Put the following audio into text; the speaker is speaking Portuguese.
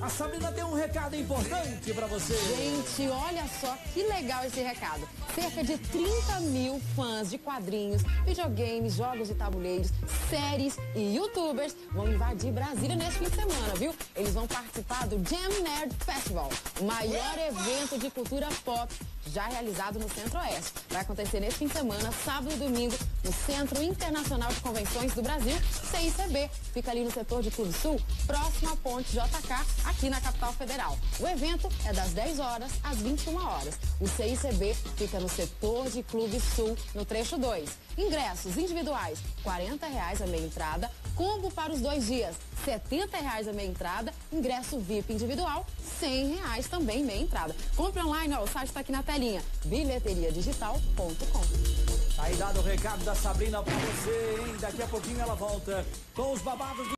A Sabrina tem um recado importante para você. Gente, olha só que legal esse recado. Cerca de 30 mil fãs de quadrinhos, videogames, jogos de tabuleiros, séries e youtubers vão invadir Brasília neste fim de semana, viu? Eles vão participar do Jam Nerd Festival, o maior evento de cultura pop já realizado no Centro-Oeste. Vai acontecer neste fim de semana, sábado e domingo, no Centro Internacional de Convenções do Brasil, CICB. Fica ali no setor de Clube Sul, próximo à ponte JK, aqui na capital federal. O evento é das 10 horas às 21 horas. O CICB fica no setor de Clube Sul, no trecho 2. Ingressos individuais, 40 reais a meia entrada. Combo para os dois dias, 70 reais a meia entrada. Ingresso VIP individual, 100 reais também meia entrada. Compre online, ó, o site está aqui na telinha, bilheteriadigital.com. Aí dado o recado da Sabrina pra você, hein? Daqui a pouquinho ela volta com os babados do...